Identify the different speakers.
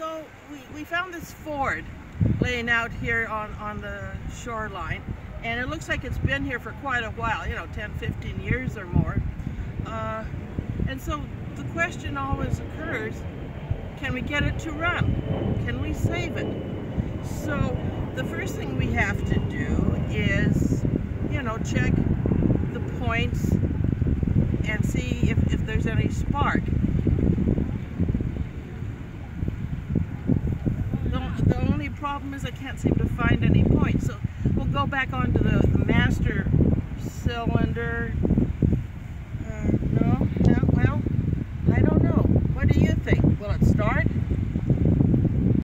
Speaker 1: So we, we found this Ford laying out here on, on the shoreline and it looks like it's been here for quite a while, you know, 10, 15 years or more. Uh, and so the question always occurs, can we get it to run? Can we save it? So the first thing we have to do is, you know, check the points and see if, if there's any spark. The, the only problem is I can't seem to find any points. So we'll go back onto the, the master cylinder. Uh, no, no, well, I don't know. What do you think? Will it start?